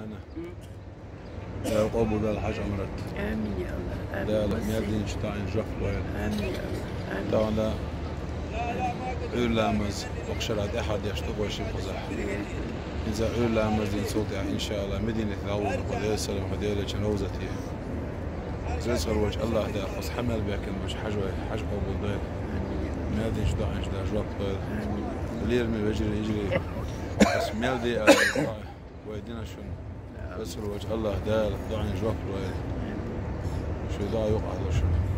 أمانة يا القبول بالحاج عمرت آمين يا الله لا لا وسيم. ميردين شتاين جف وين. آمين يا الله طبعا لا. وقشرات أحد يشتغل شيء فزح إذا أولامز صوتي إن شاء الله. مدينة ثاوز وخذي السلام خذي لك نوزتي زي وجه الله ده فص حمل بيكن وجه حجوة حج قبول بيت آمين. يا الله ميردين شتاين جدا جواب بيت آمين. اللي يرمي ويجري يجري. بس ميردي ويدينا شنو؟ بس وجه الله ده ضعني جواب شو دا يقع له شنو